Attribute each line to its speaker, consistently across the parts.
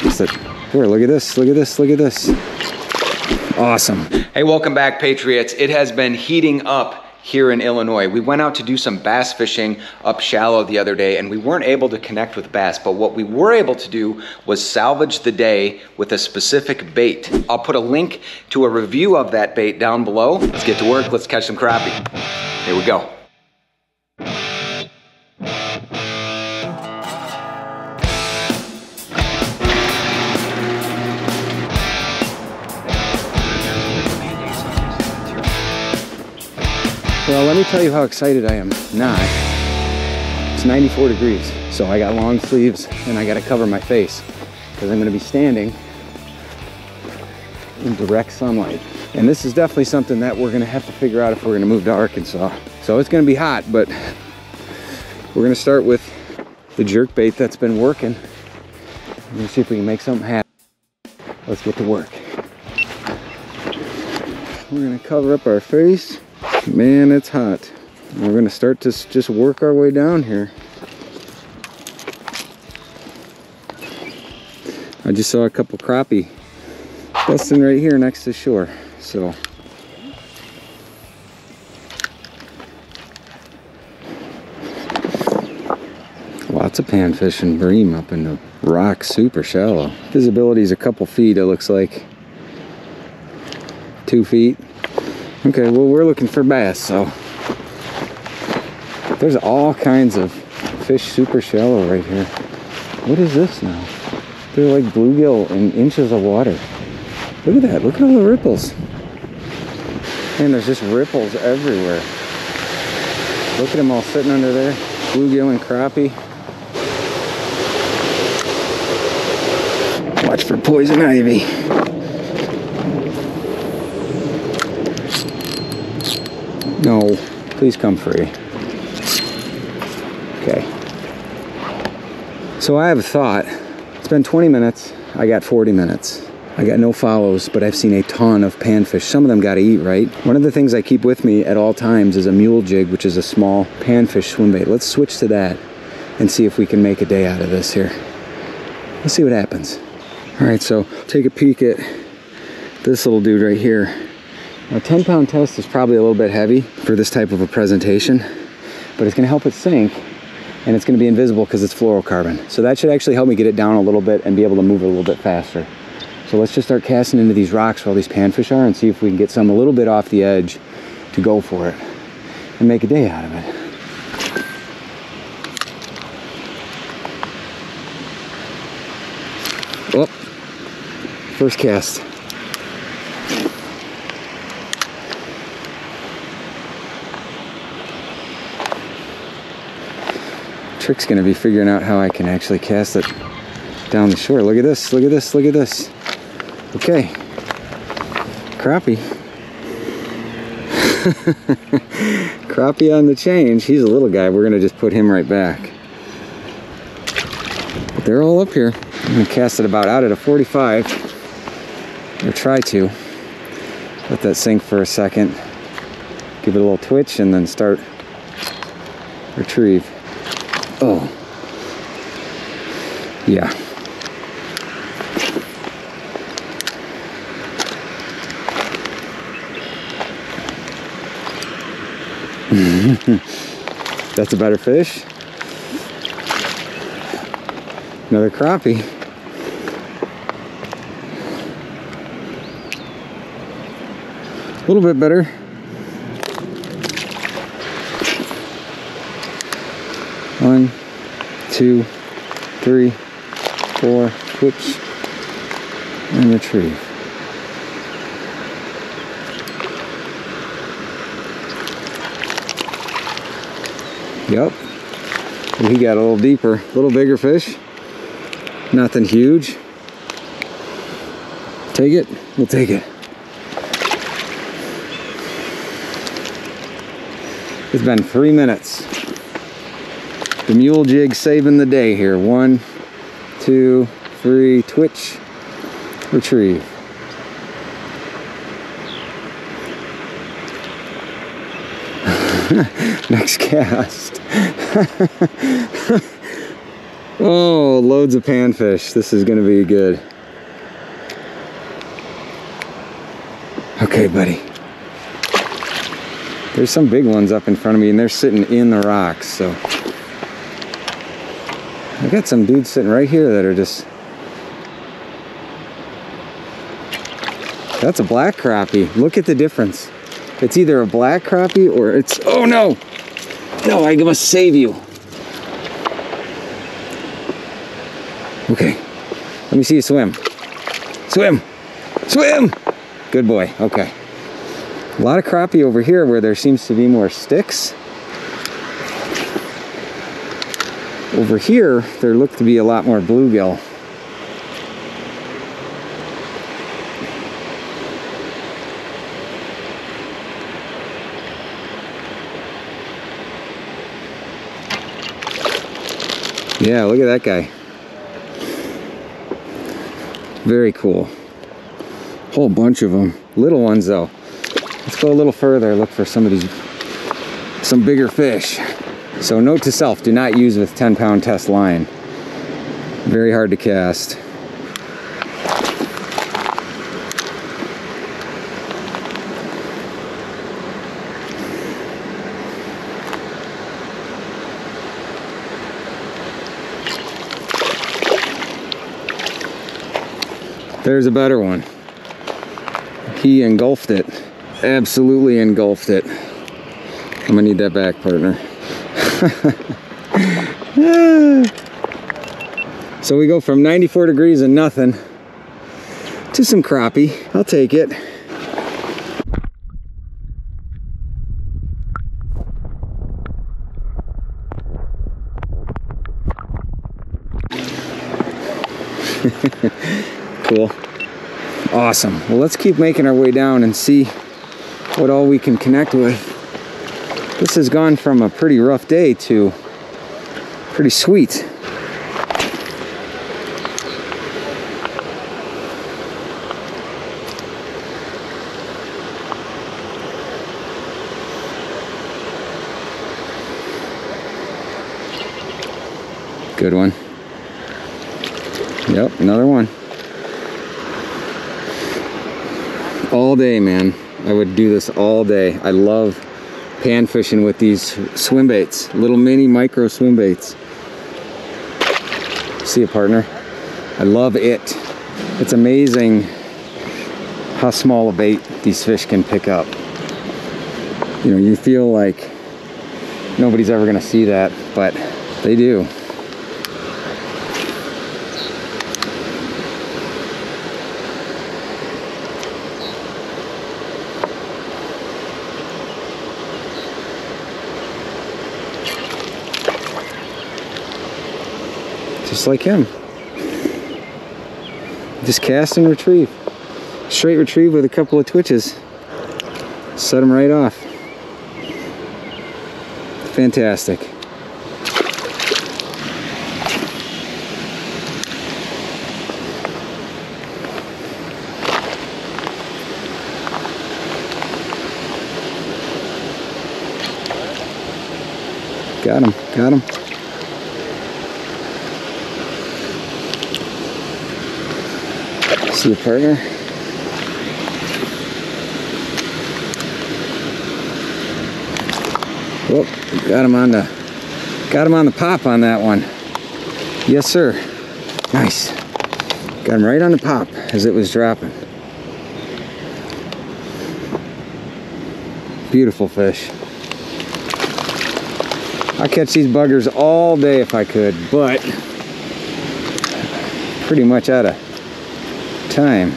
Speaker 1: Here, look at this, look at this, look at this. Awesome.
Speaker 2: Hey, welcome back, Patriots. It has been heating up here in Illinois. We went out to do some bass fishing up shallow the other day and we weren't able to connect with bass, but what we were able to do was salvage the day with a specific bait. I'll put a link to a review of that bait down below. Let's get to work, let's catch some crappie. Here we go.
Speaker 1: Well, let me tell you how excited I am. Not. It's 94 degrees, so I got long sleeves and I gotta cover my face because I'm gonna be standing in direct sunlight. And this is definitely something that we're gonna have to figure out if we're gonna move to Arkansas. So it's gonna be hot, but we're gonna start with the jerk bait that's been working. Gonna see if we can make something happen. Let's get to work. We're gonna cover up our face Man, it's hot. We're gonna start to just work our way down here. I just saw a couple crappie busting right here next to shore. So lots of panfish and bream up in the rock super shallow. Visibility is a couple feet, it looks like. Two feet. Okay, well, we're looking for bass, so there's all kinds of fish super shallow right here. What is this now? They're like bluegill in inches of water. Look at that, look at all the ripples. And there's just ripples everywhere. Look at them all sitting under there. Bluegill and crappie. Watch for poison ivy. No, please come free. Okay. So I have a thought. It's been 20 minutes. I got 40 minutes. I got no follows, but I've seen a ton of panfish. Some of them got to eat, right? One of the things I keep with me at all times is a mule jig, which is a small panfish swim bait. Let's switch to that and see if we can make a day out of this here. Let's see what happens. All right, so take a peek at this little dude right here. A 10 pound test is probably a little bit heavy for this type of a presentation, but it's gonna help it sink and it's gonna be invisible because it's fluorocarbon. So that should actually help me get it down a little bit and be able to move it a little bit faster. So let's just start casting into these rocks where all these panfish are and see if we can get some a little bit off the edge to go for it and make a day out of it. Oh, first cast. Trick's gonna be figuring out how I can actually cast it down the shore. Look at this, look at this, look at this. Okay, crappie. crappie on the change. He's a little guy. We're gonna just put him right back. But they're all up here. I'm gonna cast it about out at a 45, or try to. Let that sink for a second. Give it a little twitch and then start retrieve. Oh. Yeah. That's a better fish. Another crappie. A little bit better. One, two, three, four, whoops, and retrieve. Yep. he got a little deeper, a little bigger fish. Nothing huge. Take it? We'll take it. It's been three minutes. The mule jig saving the day here. One, two, three, twitch, retrieve. Next cast. Oh, loads of panfish. This is gonna be good. Okay, buddy. There's some big ones up in front of me and they're sitting in the rocks, so. I got some dudes sitting right here that are just. That's a black crappie. Look at the difference. It's either a black crappie or it's, oh no! No, I must save you. Okay, let me see you swim. Swim, swim! Good boy, okay. A lot of crappie over here where there seems to be more sticks. Over here, there look to be a lot more bluegill. Yeah, look at that guy. Very cool. Whole bunch of them. Little ones though. Let's go a little further, look for some of these, some bigger fish. So note to self, do not use with 10 pound test line. Very hard to cast. There's a better one. He engulfed it. Absolutely engulfed it. I'm gonna need that back, partner. so we go from 94 degrees and nothing to some crappie. I'll take it. cool. Awesome. Well, let's keep making our way down and see what all we can connect with. This has gone from a pretty rough day to pretty sweet. Good one. Yep, another one. All day, man. I would do this all day. I love pan fishing with these swim baits, little mini micro swim baits. See a partner? I love it. It's amazing how small a bait these fish can pick up. You know, you feel like nobody's ever gonna see that, but they do. Just like him. Just cast and retrieve. Straight retrieve with a couple of twitches. Set him right off. Fantastic. Got him, got him. See your partner. Whoop, got him on the got him on the pop on that one. Yes, sir. Nice. Got him right on the pop as it was dropping. Beautiful fish. I catch these buggers all day if I could, but pretty much out of time.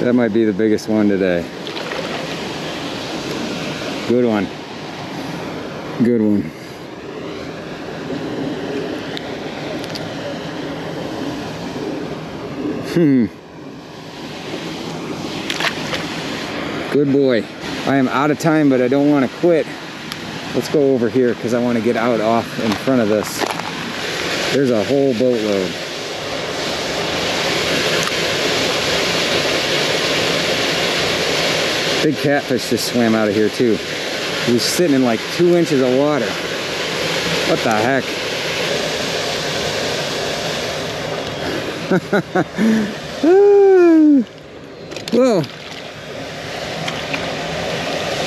Speaker 1: That might be the biggest one today. Good one. Good one. Hmm. Good boy. I am out of time, but I don't want to quit. Let's go over here because I want to get out off in front of this. There's a whole boatload. Big catfish just swam out of here too. He was sitting in like two inches of water. What the heck? Whoa.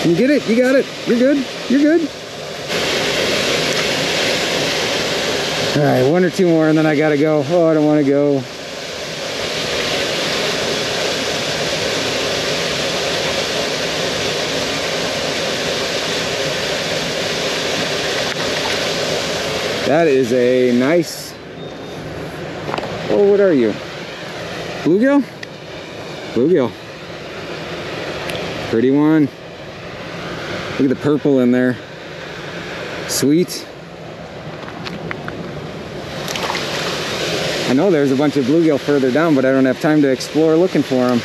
Speaker 1: You get it? You got it? You're good? You're good? All right, one or two more and then I gotta go. Oh, I don't wanna go. That is a nice, oh, what are you? Bluegill? Bluegill. Pretty one. Look at the purple in there. Sweet. I know there's a bunch of bluegill further down, but I don't have time to explore looking for them.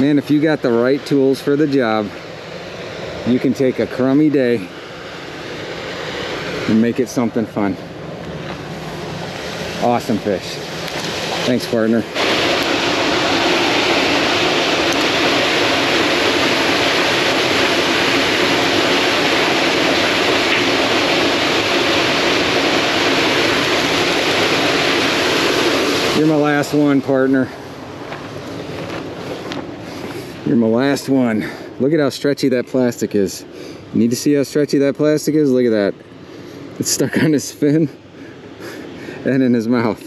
Speaker 1: Man, if you got the right tools for the job, you can take a crummy day and make it something fun. Awesome fish. Thanks, partner. You're my last one, partner. You're my last one. Look at how stretchy that plastic is. You need to see how stretchy that plastic is? Look at that. It's stuck on his fin and in his mouth.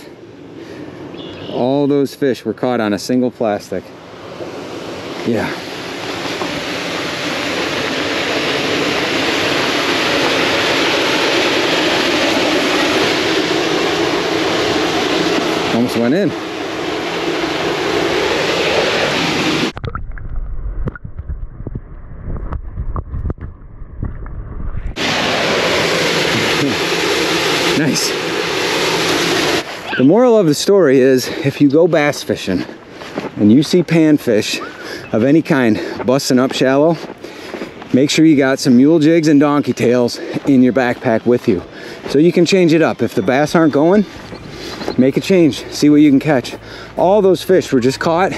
Speaker 1: All those fish were caught on a single plastic. Yeah. Almost went in. Nice. The moral of the story is if you go bass fishing and you see panfish of any kind busting up shallow, make sure you got some mule jigs and donkey tails in your backpack with you. So you can change it up. If the bass aren't going, make a change, see what you can catch. All those fish were just caught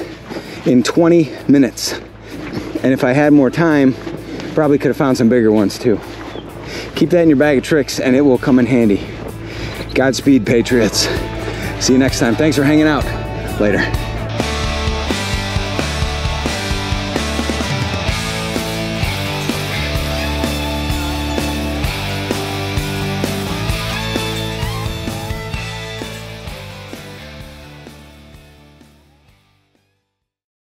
Speaker 1: in 20 minutes. And if I had more time, probably could have found some bigger ones too. Keep that in your bag of tricks and it will come in handy. Godspeed, Patriots. See you next time. Thanks for hanging out. Later.